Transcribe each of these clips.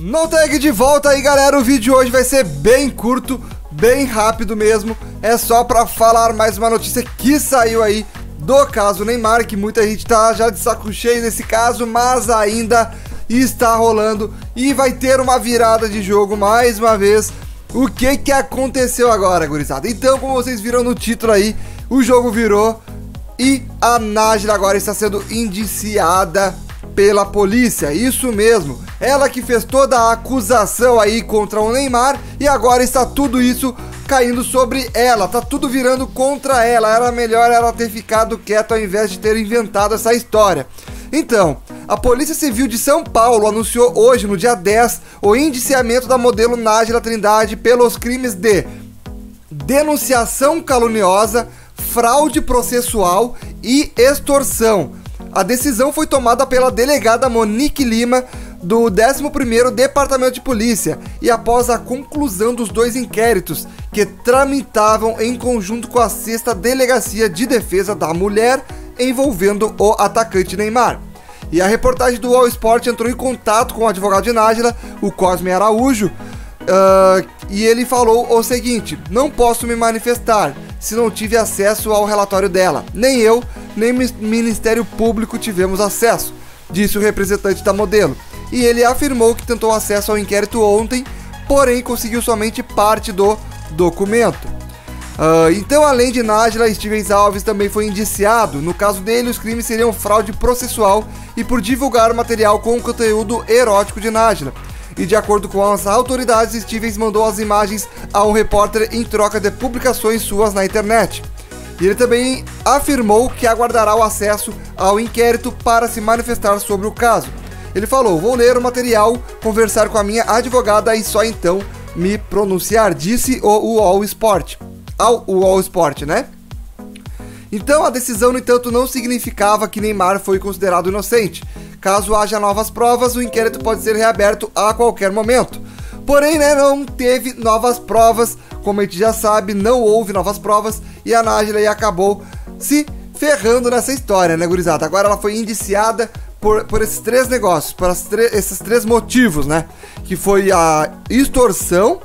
No tag de volta aí, galera. O vídeo de hoje vai ser bem curto, bem rápido mesmo. É só para falar mais uma notícia que saiu aí do caso Neymar, que muita gente tá já de saco cheio nesse caso, mas ainda está rolando e vai ter uma virada de jogo mais uma vez. O que que aconteceu agora, gurizada? Então, como vocês viram no título aí, o jogo virou e a Nájila agora está sendo indiciada pela polícia. Isso mesmo. Ela que fez toda a acusação aí contra o Neymar e agora está tudo isso caindo sobre ela, tá tudo virando contra ela. Era melhor ela ter ficado quieta ao invés de ter inventado essa história. Então, a Polícia Civil de São Paulo anunciou hoje, no dia 10, o indiciamento da modelo Nájila Trindade pelos crimes de denunciação caluniosa, fraude processual e extorsão. A decisão foi tomada pela delegada Monique Lima do 11º Departamento de Polícia e após a conclusão dos dois inquéritos que tramitavam em conjunto com a sexta Delegacia de Defesa da Mulher envolvendo o atacante Neymar. E a reportagem do All Sport entrou em contato com o advogado de Nájila, o Cosme Araújo, uh, e ele falou o seguinte: Não posso me manifestar se não tive acesso ao relatório dela. Nem eu, nem Ministério Público tivemos acesso, disse o representante da modelo. E ele afirmou que tentou acesso ao inquérito ontem, porém conseguiu somente parte do documento. Uh, então, além de Nájila, Stevens Alves também foi indiciado. No caso dele, os crimes seriam fraude processual e por divulgar material com conteúdo erótico de Nájila. E de acordo com as autoridades, Stevens mandou as imagens a um repórter em troca de publicações suas na internet. E ele também afirmou que aguardará o acesso ao inquérito para se manifestar sobre o caso. Ele falou: Vou ler o material, conversar com a minha advogada e só então me pronunciar, disse o UOL Sport. Ao UOL Sport, né? Então a decisão, no entanto, não significava que Neymar foi considerado inocente. Caso haja novas provas, o inquérito pode ser reaberto a qualquer momento. Porém, né, não teve novas provas, como a gente já sabe, não houve novas provas e a Nájila acabou se ferrando nessa história, né, gurizada? Agora ela foi indiciada por, por esses três negócios, por esses três motivos, né? Que foi a extorsão.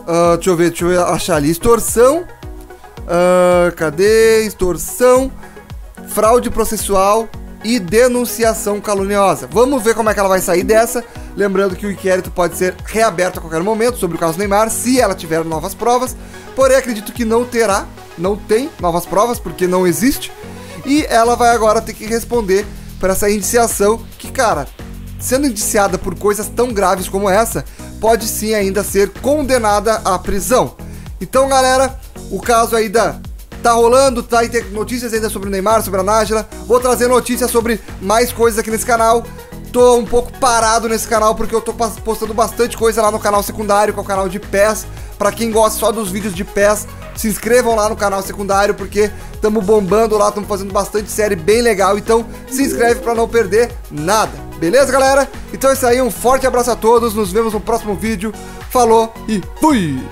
Uh, deixa eu ver, deixa eu achar ali. Extorsão. Uh, cadê? Extorsão. Fraude processual e denunciação caluniosa. Vamos ver como é que ela vai sair dessa. Lembrando que o inquérito pode ser reaberto a qualquer momento sobre o caso Neymar, se ela tiver novas provas. Porém, acredito que não terá, não tem novas provas, porque não existe. E ela vai agora ter que responder para essa indiciação, que, cara, sendo indiciada por coisas tão graves como essa, pode sim ainda ser condenada à prisão. Então, galera, o caso aí da Tá rolando, tá aí notícias ainda sobre o Neymar, sobre a Nájila. Vou trazer notícias sobre mais coisas aqui nesse canal. Tô um pouco parado nesse canal porque eu tô postando bastante coisa lá no canal secundário, que é o canal de PES. Para quem gosta só dos vídeos de PES, se inscrevam lá no canal secundário porque estamos bombando lá, estamos fazendo bastante série bem legal. Então se inscreve para não perder nada. Beleza, galera? Então é isso aí, um forte abraço a todos. Nos vemos no próximo vídeo. Falou e fui!